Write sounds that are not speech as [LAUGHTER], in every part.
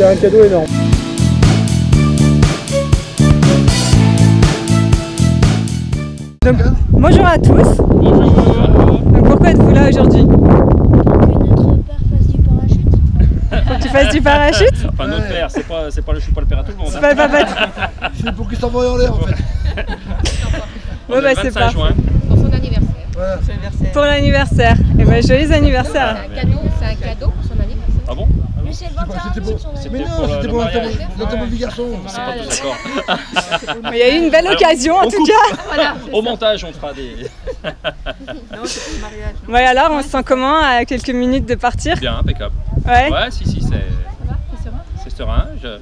c'était un cadeau énorme. Donc, bonjour à tous. Donc, pourquoi êtes-vous là aujourd'hui? Que notre père fasse du parachute. Faut que tu fasses du parachute? [LAUGHS] Enfin, notre père, c'est pas, c'est pas, le- je suis pas le père à tout le monde. C'est hein. pas, pas, pas- [LAUGHS] C'est pour qu'il s'envoie en l'air en fait. On Ouais, est bah, le c'est 25 parfait. juin. Pour son anniversaire. Voilà. pour l'anniversaire. Et ben joyeux anniversaire. C'est un cadeau, c'est un cadeau pour son anniversaire. Ah bon? Mais c'est le C'était 21 pour- août son C'était Mais anniversaire. pour non, le- c'était le pour mariage. l'enterrement du garçon. C'est pas tous d'accord. [LAUGHS] Il y a eu une belle occasion en tout cas. [LAUGHS] Au montage, on fera des. [LAUGHS] Ouais, alors on se sent comment à quelques minutes de partir Bien, impeccable. Ouais. Ouais, si, si, c'est. C'est serein. Je-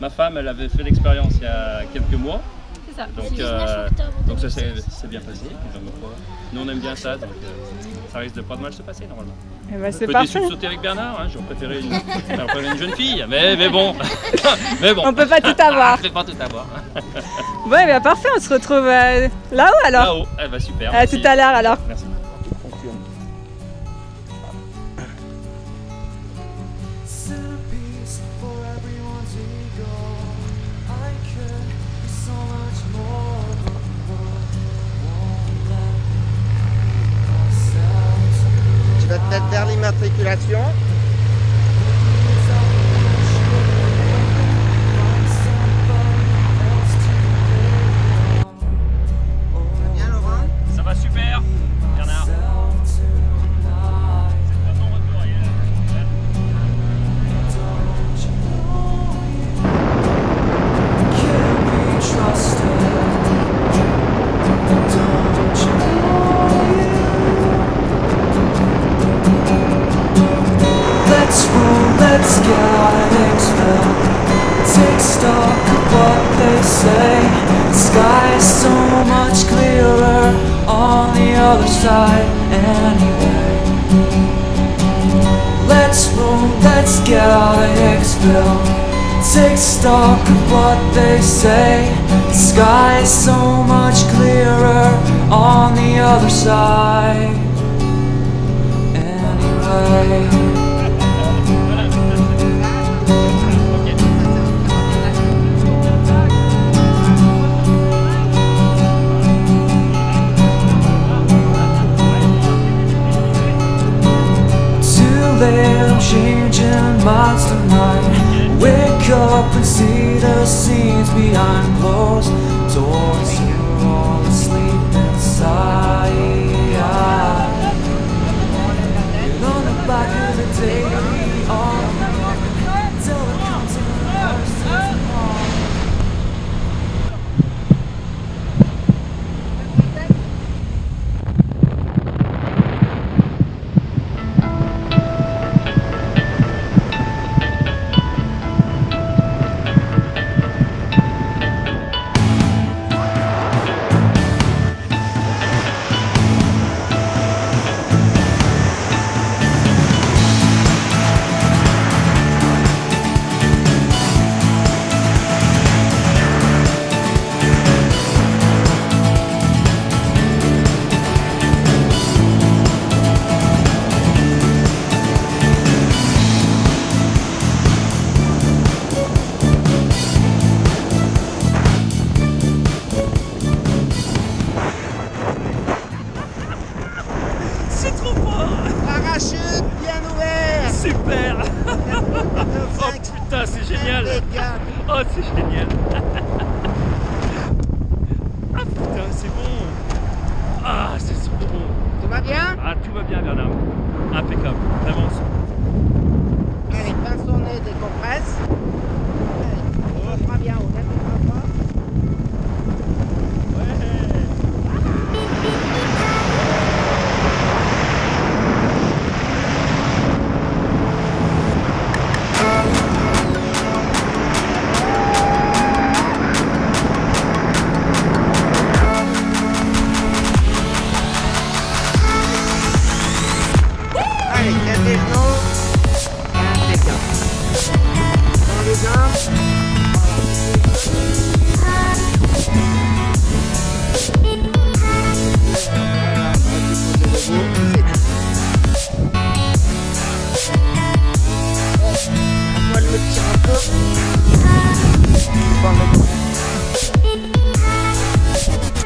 Ma femme, elle avait fait l'expérience il y a quelques mois. C'est ça. Donc, euh, 19 octobre donc ça s'est 2016. c'est bien passé. Nous, on aime bien ça, donc euh, ça risque de pas de mal se passer normalement. Eh ben, c'est parfait. déçu de sauter avec Bernard, hein, j'aurais préféré une, jeune fille, mais, mais bon. [LAUGHS] mais bon. On peut pas tout avoir. [LAUGHS] On peut pas tout avoir. Ouais, bah parfait, on se retrouve euh, là-haut alors. Là-haut, eh ben, super. À merci. tout à l'heure alors. Merci. Mettre Let's get expelled. Take stock of what they say. The sky's so much clearer on the other side anyway. Let's roll, let's get expelled. Take stock of what they say. The sky's so much clearer on the other side changing minds tonight. Wake up and see the scenes behind closed doors. You're all asleep inside.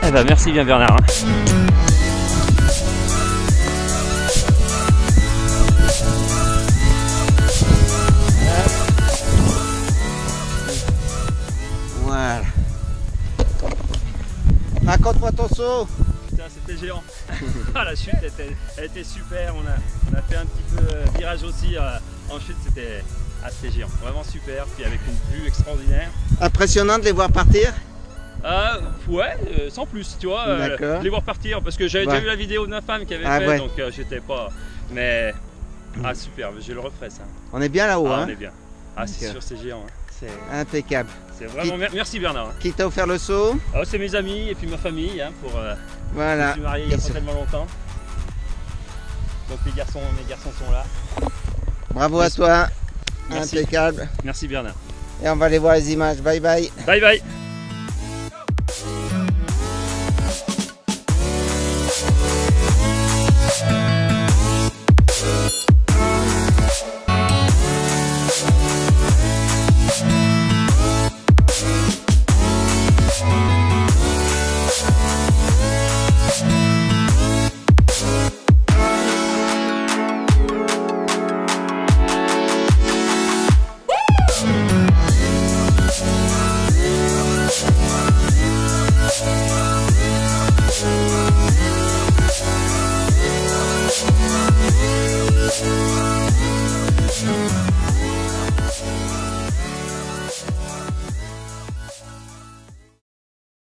Eh bah merci bien Bernard hein. Putain, c'était géant. [LAUGHS] Ah, la chute était, elle était super. On a, on a fait un petit peu euh, virage aussi euh, en chute. C'était c'était géant. Vraiment super. Puis avec une vue extraordinaire. Impressionnant de les voir partir. Ah, ouais, euh, sans plus, tu vois. euh, les voir partir parce que j'avais Ouais. déjà vu la vidéo de ma femme qui avait Ah, fait, ouais. donc j'étais pas. Mais. Ah, super, je le referai ça. On est bien là-haut, Ah, hein on est bien. Ah, c'est sûr, c'est géant. hein. C'est Impeccable. c'est vraiment. mer- Merci Bernard. Qui t'a offert le saut Ah, c'est mes amis et puis ma famille hein, pour. euh, Je Voilà. me suis marié il y a pas tellement longtemps. Donc les garçons, mes garçons sont là. Bravo à toi. Merci. Impeccable. Merci Bernard. Et on va aller voir les images. Bye bye. Bye bye